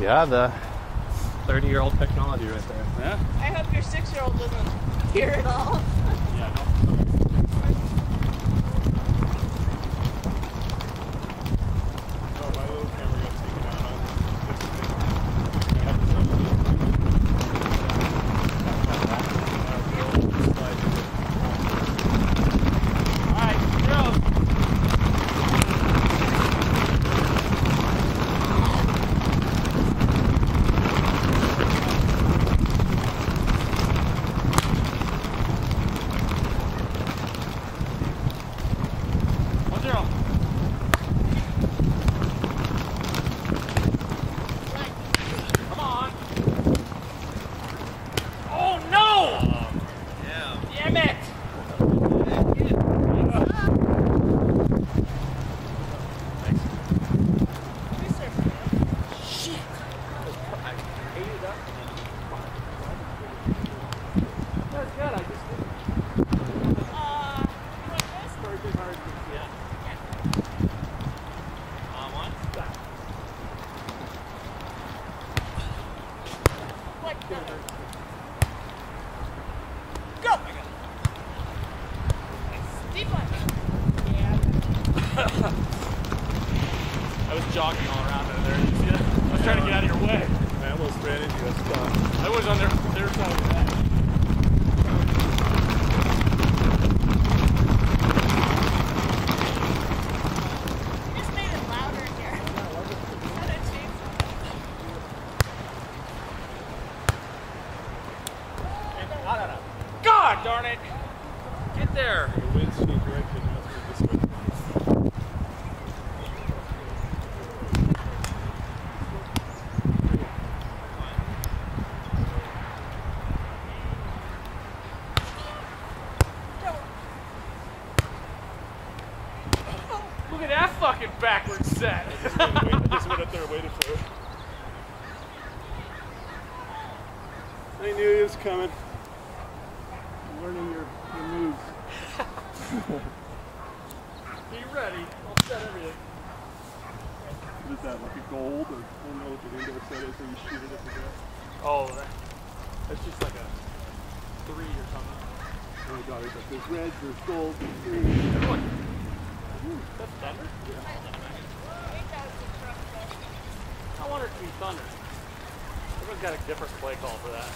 Yeah, the 30 year old technology right there. Yeah. I hope your six-year-old doesn't hear it all. Yeah. No. Oh, my little camera got taken out on. All right, go. One zero. Come on. Oh no! Damn it! That's good. I just Uh, you want this? working hard. Yeah. On one. What? No, no. Go! Deep one. Yeah. I was jogging all around over there. You see that? I got it! Steve on me! Yeah. I was jogging all around out of there and I was trying to get out of your way. I almost ran into you. I stopped. I was on there. They were trying to get You just made it louder here. Had a chainsaw. God darn it! Get there. The wind's changed direction. That's what this way. Look at that fucking backward set. I just went up there waited for it. I knew he was coming. I'm learning your, your moves. Be ready. I'll set everything. What is that, like a gold? Or I don't know what the indoor set is where you shoot it at the ground. Oh, that, that's just like a three or something. Oh my god, there's, like, there's reds, there's golds, there's green. Everyone. Ooh, that's thunder? I think that was the truck though. I want it to be thunder. Everyone's got a different play call for that.